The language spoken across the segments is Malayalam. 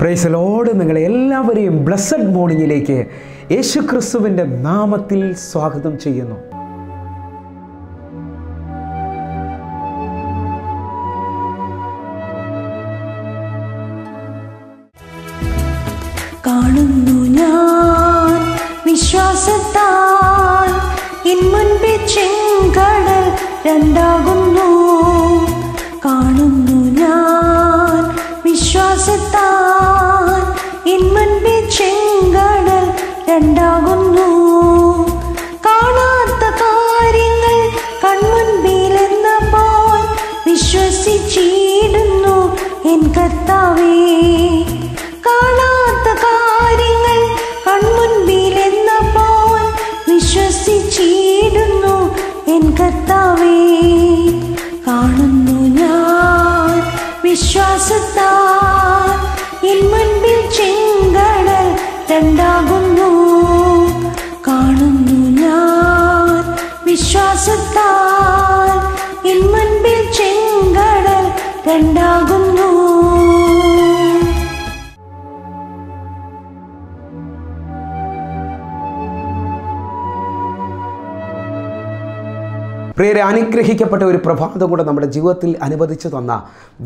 പ്രൈസലോട് നിങ്ങളെ എല്ലാവരെയും ബ്ലസ്സഡ് മോർണിംഗിലേക്ക് യേശു ക്രിസ്തുവിന്റെ നാമത്തിൽ സ്വാഗതം ചെയ്യുന്നു. കാണുന്നു ഞാൻ വിശ്വാസത്താൽ. ഇൻ മുൻപേ ചെങ്കടൽ രണ്ടാകുന്നു. കാണുന്നു ഞാൻ വിശ്വാസത്താൽ. രണ്ടാകുന്നു. കാണാത്ത കാര്യങ്ങൾ കൺമുൻപിലെന്നപ്പോൾ വിശ്വസിച്ചിടുന്നു എൻ കർത്താവേ. കാണാത്ത കാര്യങ്ങൾ കൺമുൻപിലെന്നപ്പോൾ വിശ്വസിച്ചിടുന്നു എൻ കർത്താവേ. കാണുന്നു ഞാൻ വിശ്വാസത്താൽ വിശ്വാസത്താൽ പ്രിയരെ അനുഗ്രഹിക്കപ്പെട്ട ഒരു പ്രഭാതം കൂടെ നമ്മുടെ ജീവിതത്തിൽ അനുവദിച്ചു തന്ന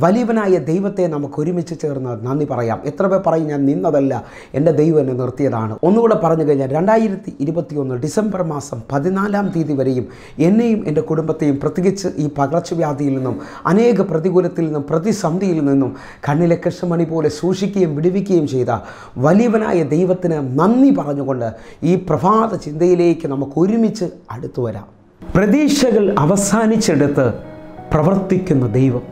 വലിയവനായ ദൈവത്തെ നമുക്ക് ഒരുമിച്ച് ചേർന്ന് നന്ദി പറയാം. എത്ര പേർ പറയും ഞാൻ നിന്നതല്ല എന്റെ ദൈവം എന്നെ നിർത്തിയതാണ്. ഒന്നുകൂടെ പറഞ്ഞു കഴിഞ്ഞാൽ രണ്ടായിരത്തി ഇരുപത്തിയൊന്ന് ഡിസംബർ മാസം പതിനാലാം തീയതി വരെയും എന്നെയും എന്റെ കുടുംബത്തെയും പ്രത്യേകിച്ച് ഈ പകർച്ചവ്യാധിയിൽ നിന്നും അനേക പ്രതികൂലത്തിൽ നിന്നും പ്രതിസന്ധിയിൽ നിന്നും കണ്ണിലെ കൃഷ്ണമണി പോലെ സൂക്ഷിക്കുകയും വിടുവിക്കുകയും ചെയ്ത വലിയവനായ ദൈവത്തിന് നന്ദി പറഞ്ഞുകൊണ്ട് ഈ പ്രഭാത ചിന്തയിലേക്ക് നമുക്ക് ഒരുമിച്ച് അടുത്തു വരാം. പ്രതീക്ഷകൾ അവസാനിച്ചെടുത്ത് പ്രവർത്തിക്കുന്ന ദൈവം.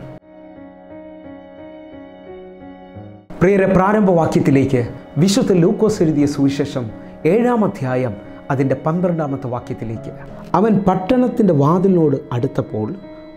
പ്രിയരെ പ്രാരംഭവാക്യത്തിലേക്ക് വിശുദ്ധ ലൂക്കോസ് എഴുതിയ സുവിശേഷം ഏഴാം അധ്യായം അതിന്റെ പന്ത്രണ്ടാമത്തെ വാക്യത്തിലേക്ക്. അവൻ പട്ടണത്തിന്റെ വാതിലിനോട് അടുത്തപ്പോൾ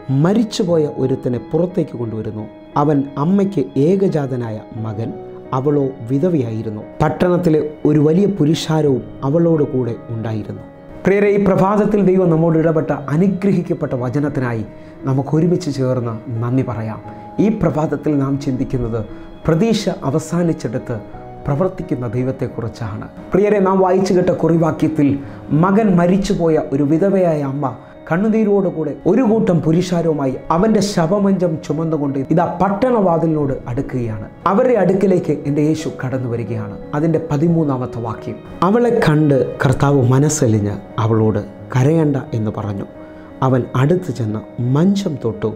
മരിച്ചുപോയ ഒരുത്തനെ പുറത്തേക്ക് കൊണ്ടുവരുന്നു. അവൻ അമ്മയ്ക്ക് ഏകജാതനായ മകൻ അവളോ വിധവയായിരുന്നു. പട്ടണത്തിലെ ഒരു വലിയ പുരുഷാരവും അവളോട് കൂടെ ഉണ്ടായിരുന്നു. പ്രിയരെ ഈ പ്രഭാതത്തിൽ ദൈവം നമ്മോട് ഇടപെട്ട അനുഗ്രഹിക്കപ്പെട്ട വചനത്തിനായി നമുക്ക് ഒരുമിച്ച് ചേർന്ന് നന്ദി പറയാം. ഈ പ്രഭാതത്തിൽ നാം ചിന്തിക്കുന്നത് പ്രതീക്ഷ അവസാനിച്ചെടുത്ത് പ്രവർത്തിക്കുന്ന ദൈവത്തെക്കുറിച്ചാണ്. പ്രിയരെ നാം വായിച്ചു കേട്ട കുറിവാക്യത്തിൽ മകൻ മരിച്ചുപോയ ഒരു വിധവയായ അമ്മ കണ്ണുനീരോടുകൂടെ ഒരു കൂട്ടം പുരുഷാരവുമായി അവന്റെ ശവമഞ്ചം ചുമന്നുകൊണ്ട് ഇതാ പട്ടണവാതിലിനോട് അടുക്കുകയാണ്. അവരുടെ അടുക്കിലേക്ക് എന്റെ യേശു കടന്നു വരികയാണ്. അതിന്റെ പതിമൂന്നാമത്തെ വാക്യം. അവളെ കണ്ട് കർത്താവ് മനസ്സലിഞ്ഞ് അവളോട് കരയണ്ട എന്ന് പറഞ്ഞു. അവൻ അടുത്ത് ചെന്ന് മഞ്ചം തൊട്ടു.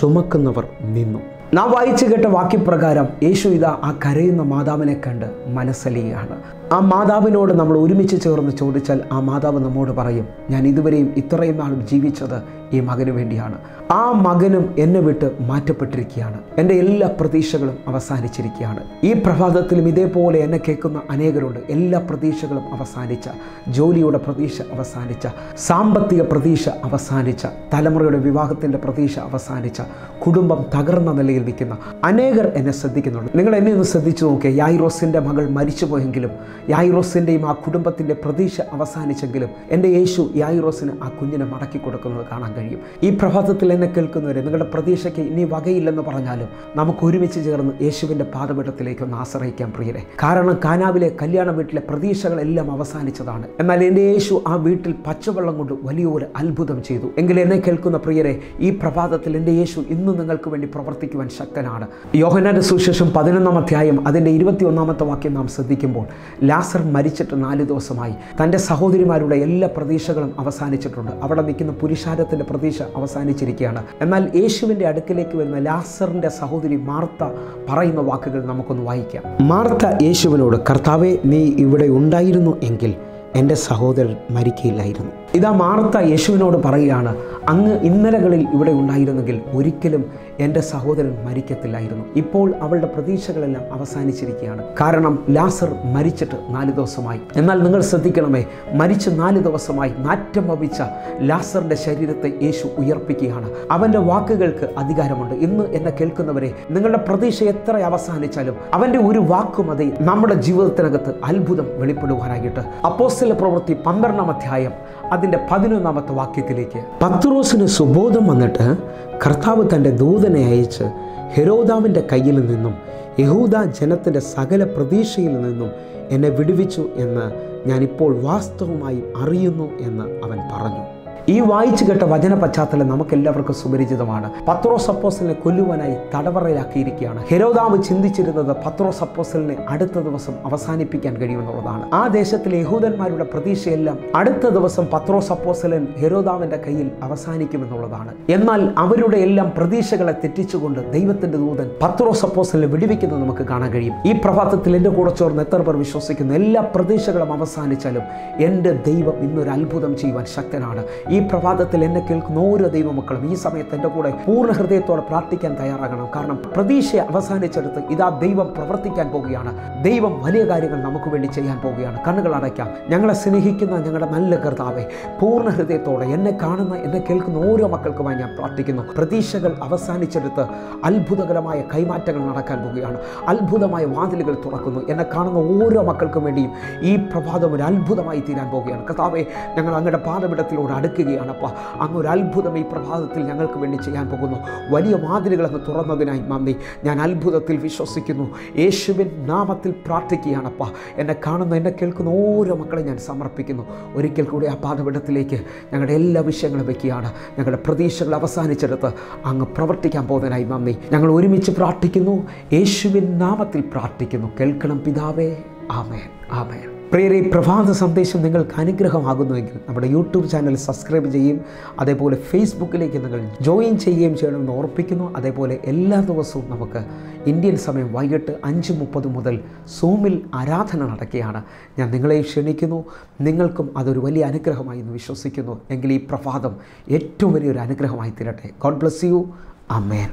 ചുമക്കുന്നവർ നിന്നു. നാം വായിച്ചു കേട്ട വാക്യപ്രകാരം യേശു ഇതാ ആ കരയുന്ന മാതാവിനെ കണ്ട് മനസ്സലിയുകയാണ്. ആ മാതാവിനോട് നമ്മൾ ഒരുമിച്ച് ചേർന്ന് ചോദിച്ചാൽ ആ മാതാവ് നമ്മോട് പറയും ഞാൻ ഇതുവരെയും ഇത്രയും നാളും ജീവിച്ചത് ഈ മകന് വേണ്ടിയാണ്. ആ മകനും എന്നെ വിട്ട് മാറ്റപ്പെട്ടിരിക്കുകയാണ്. എന്റെ എല്ലാ പ്രതീക്ഷകളും അവസാനിച്ചിരിക്കുകയാണ്. ഈ പ്രഭാതത്തിലും ഇതേപോലെ എന്നെ കേൾക്കുന്ന അനേകരുണ്ട്. എല്ലാ പ്രതീക്ഷകളും അവസാനിച്ച ജോലിയുടെ പ്രതീക്ഷ അവസാനിച്ച സാമ്പത്തിക പ്രതീക്ഷ അവസാനിച്ച തലമുറയുടെ വിവാഹത്തിന്റെ പ്രതീക്ഷ അവസാനിച്ച കുടുംബം തകർന്ന നിലയിൽ നിൽക്കുന്ന അനേകർ എന്നെ ശ്രദ്ധിക്കുന്നുണ്ട്. നിങ്ങൾ എന്നെ ഒന്ന് ശ്രദ്ധിച്ചു നോക്കിയാൽ യായിറോസിന്റെ മകൾ മരിച്ചുപോയെങ്കിലും യായിറോസിന്റെയും ആ കുടുംബത്തിന്റെ പ്രതീക്ഷ അവസാനിച്ചെങ്കിലും എന്റെ യേശു യായിറോസിന് ആ കുഞ്ഞിനെ മടക്കി കൊടുക്കുന്നത് കാണാൻ കഴിയും. ഈ പ്രഭാതത്തിൽ എന്നെ കേൾക്കുന്നവരെ നിങ്ങളുടെ പ്രതീക്ഷയ്ക്ക് ഇനി വകയില്ലെന്ന് പറഞ്ഞാലും നമുക്ക് ഒരുമിച്ച് ചേർന്ന് യേശുവിന്റെ പാതപീഠത്തിലേക്ക് ഒന്ന് ആശ്രയിക്കാൻ പ്രിയരെ. കാരണം കാനാവിലെ കല്യാണ വീട്ടിലെ പ്രതീക്ഷകളെല്ലാം അവസാനിച്ചതാണ്. എന്നാൽ എന്റെ യേശു ആ വീട്ടിൽ പച്ചവെള്ളം കൊണ്ട് വലിയൊരു അത്ഭുതം ചെയ്തു. എങ്കിൽ എന്നെ കേൾക്കുന്ന പ്രിയരെ ഈ പ്രഭാതത്തിൽ എന്റെ യേശു ഇന്ന് നിങ്ങൾക്ക് വേണ്ടി പ്രവർത്തിക്കുവാൻ ശക്തനാണ്. യോഹനാന്റെ സുശേഷം പതിനൊന്നാം അധ്യായം അതിന്റെ ഇരുപത്തിയൊന്നാമത്തെ വാക്യം നാം ശ്രദ്ധിക്കുമ്പോൾ ലാസർ മരിച്ചിട്ട് നാല് ദിവസമായി. തന്റെ സഹോദരിമാരുടെ എല്ലാ പ്രതീക്ഷകളും അവസാനിച്ചിട്ടുണ്ട്. അവിടെ നിൽക്കുന്ന പുരുഷാരത്തിന്റെ പ്രതീക്ഷ അവസാനിച്ചിരിക്കുകയാണ്. എന്നാൽ യേശുവിന്റെ അടുക്കിലേക്ക് വരുന്ന ലാസറിന്റെ സഹോദരി മാർത്ത പറയുന്ന വാക്കുകൾ നമുക്കൊന്ന് വായിക്കാം. മാർത്ത യേശുവിനോട് കർത്താവെ നീ ഇവിടെ ഉണ്ടായിരുന്നു എങ്കിൽ എന്റെ സഹോദരൻ മരിക്കയില്ലായിരുന്നു. ഇതാ മാർത്ത യേശുവിനോട് പറയുകയാണ് അങ്ങ് ഇന്നലകളിൽ ഇവിടെ ഉണ്ടായിരുന്നെങ്കിൽ ഒരിക്കലും എന്റെ സഹോദരൻ മരിക്കത്തില്ലായിരുന്നു. ഇപ്പോൾ അവളുടെ പ്രതീക്ഷകളെല്ലാം അവസാനിച്ചിരിക്കുകയാണ്. കാരണം ലാസർ മരിച്ചിട്ട് നാല് ദിവസമായി. എന്നാൽ നിങ്ങൾ ശ്രദ്ധിക്കണമേ മരിച്ച് നാല് ദിവസമായി നാറ്റം ഭവിച്ച ലാസറിന്റെ ശരീരത്തെ യേശു ഉയർപ്പിക്കുകയാണ്. അവന്റെ വാക്കുകൾക്ക് അധികാരമുണ്ട്. ഇന്ന് എന്നെ കേൾക്കുന്നവരെ നിങ്ങളുടെ പ്രതീക്ഷ എത്ര അവസാനിച്ചാലും അവന്റെ ഒരു വാക്കും അതെ നമ്മുടെ ജീവിതത്തിനകത്ത് അത്ഭുതം വെളിപ്പെടുവാനായിട്ട്. അപ്പോസ്റ്റല പ്രവൃത്തി പന്ത്രണ്ടാം അധ്യായം അതിന്റെ പതിനൊന്നാമത്തെ വാക്യത്തിലേക്ക്. പത്രോസിന് സുബോധം വന്നിട്ട് കർത്താവ് തന്റെ ദൂതനെ അയച്ച് ഹെരോദാവിന്റെ കയ്യിൽ നിന്നും യഹൂദ ജനത്തിന്റെ സകല പ്രതീക്ഷയിൽ നിന്നും എന്നെ വിടുവിച്ചു എന്ന് ഞാനിപ്പോൾ വാസ്തവമായി അറിയുന്നു എന്ന് അവൻ പറഞ്ഞു. ഈ വായിച്ചു കേട്ട വചന പശ്ചാത്തലം നമുക്കെല്ലാവർക്കും സുപരിചിതമാണ്. പത്രോ സപ്പോസലിനെ കൊല്ലുവാനായി തടവറയിലാക്കിയിരിക്കുകയാണ്. ഹെരോദാവ് ചിന്തിച്ചിരുന്നത് പത്രോ സപ്പോസലിനെ അടുത്ത ദിവസം അവസാനിപ്പിക്കാൻ കഴിയുമെന്നുള്ളതാണ്. ആ ദേശത്തിലെ യഹൂദന്മാരുടെ പ്രതീക്ഷയെല്ലാം അടുത്ത ദിവസം പത്രോ സപ്പോസലൻ ഹെരോദാവിന്റെ കയ്യിൽ അവസാനിക്കുമെന്നുള്ളതാണ്. എന്നാൽ അവരുടെ എല്ലാം പ്രതീക്ഷകളെ തെറ്റിച്ചുകൊണ്ട് ദൈവത്തിന്റെ ദൂതൻ പത്രോ സപ്പോസലിനെ വിടുവിക്കുന്നത് നമുക്ക് കാണാൻ കഴിയും. ഈ പ്രഭാതത്തിൽ എന്റെ കൂടെ ചോർന്ന് എത്ര പേർ വിശ്വസിക്കുന്നു? എല്ലാ പ്രതീക്ഷകളും അവസാനിച്ചാലും എന്റെ ദൈവം ഇന്നൊരു അത്ഭുതം ചെയ്യുവാൻ ശക്തനാണ്. ഈ പ്രഭാതത്തിൽ എന്നെ കേൾക്കുന്ന ഓരോ ദൈവമക്കളും ഈ സമയത്ത് എന്റെ കൂടെ പൂർണ ഹൃദയത്തോടെ പ്രാർത്ഥിക്കാൻ തയ്യാറാകണം. കാരണം പ്രതീക്ഷ അവസാനിച്ചെടുത്ത് ഇതാ ദൈവം പ്രവർത്തിക്കാൻ പോവുകയാണ്. ദൈവം വലിയ കാര്യങ്ങൾ നമുക്ക് വേണ്ടി ചെയ്യാൻ പോവുകയാണ്. കണ്ണുകൾ അടയ്ക്കാം. ഞങ്ങളെ സ്നേഹിക്കുന്ന ഞങ്ങളുടെ നല്ല കർത്താവെ പൂർണ ഹൃദയത്തോടെ എന്നെ കാണുന്ന എന്നെ കേൾക്കുന്ന ഓരോ മക്കൾക്കുമായി ഞാൻ പ്രാർത്ഥിക്കുന്നു. പ്രതീക്ഷകൾ അവസാനിച്ചെടുത്ത് അത്ഭുതകരമായ കൈമാറ്റങ്ങൾ നടക്കാൻ പോവുകയാണ്. അത്ഭുതമായ വാതിലുകൾ തുറക്കുന്നു. എന്നെ കാണുന്ന ഓരോ മക്കൾക്കും വേണ്ടിയും ഈ പ്രഭാതം ഒരു അത്ഭുതമായി തീരാൻ പോവുകയാണ്. കർത്താവെ ഞങ്ങൾ അങ്ങയുടെ പാതപിടത്തിലൂടെ അടുക്കുകയാണ് അപ്പ അങ്ങ് ഒരു അത്ഭുതം ഈ പ്രഭാതത്തിൽ ഞങ്ങൾക്ക് വേണ്ടി ചെയ്യാൻ പോകുന്നു. വലിയ വാതിലുകൾ അങ്ങ് തുറന്നതിനായി നന്ദി. ഞാൻ അത്ഭുതത്തിൽ വിശ്വസിക്കുന്നു. യേശുവിൻ നാമത്തിൽ പ്രാർത്ഥിക്കുകയാണപ്പ. എന്നെ കാണുന്ന എന്നെ കേൾക്കുന്ന ഓരോ മക്കളെ ഞാൻ സമർപ്പിക്കുന്നു. ഒരിക്കൽ കൂടി ആ പാതപിടത്തിലേക്ക് ഞങ്ങളുടെ എല്ലാ വിഷയങ്ങളും വയ്ക്കുകയാണ് ഞങ്ങളുടെ പ്രതീക്ഷകൾ അവസാനിച്ചെടുത്ത് അങ്ങ് പ്രവർത്തിക്കാൻ പോകുന്നതിനായി നന്ദി. ഞങ്ങൾ ഒരുമിച്ച് പ്രാർത്ഥിക്കുന്നു. യേശുവിൻ നാമത്തിൽ പ്രാർത്ഥിക്കുന്നു. കേൾക്കണം പിതാവേ. ആമേൻ. ആമേൻ. പ്രിയരെ പ്രഭാത സന്ദേശം നിങ്ങൾക്ക് അനുഗ്രഹമാകുന്നുവെങ്കിൽ നമ്മുടെ യൂട്യൂബ് ചാനൽ സബ്സ്ക്രൈബ് ചെയ്യും അതേപോലെ ഫേസ്ബുക്കിലേക്ക് നിങ്ങൾ ജോയിൻ ചെയ്യുകയും ചെയ്യണമെന്ന് ഓർപ്പിക്കുന്നു. അതേപോലെ എല്ലാ ദിവസവും നമുക്ക് ഇന്ത്യൻ സമയം വൈകിട്ട് അഞ്ച് മുപ്പത് മുതൽ സൂമിൽ ആരാധന നടക്കുകയാണ്. ഞാൻ നിങ്ങളെ ക്ഷണിക്കുന്നു. നിങ്ങൾക്കും അതൊരു വലിയ അനുഗ്രഹമായി എന്ന് വിശ്വസിക്കുന്നു. എങ്കിൽ ഈ പ്രഭാതം ഏറ്റവും വലിയൊരു അനുഗ്രഹമായി തീരട്ടെ. God bless you amen